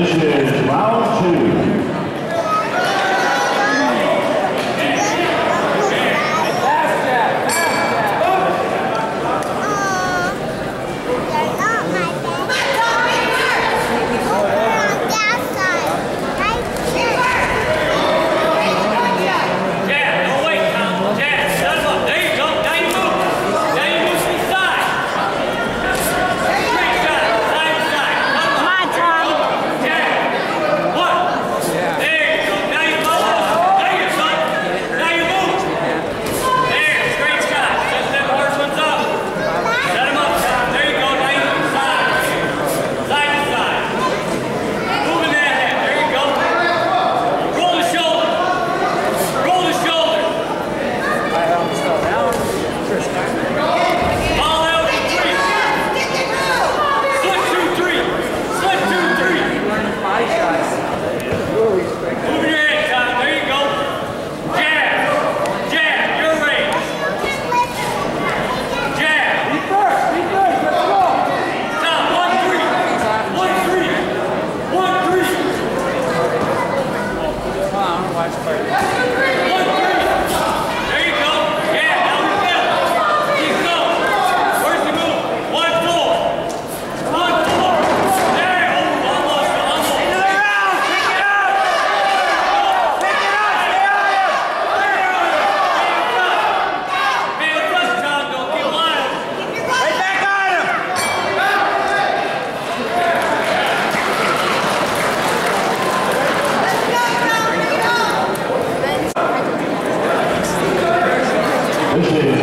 Position is round two. This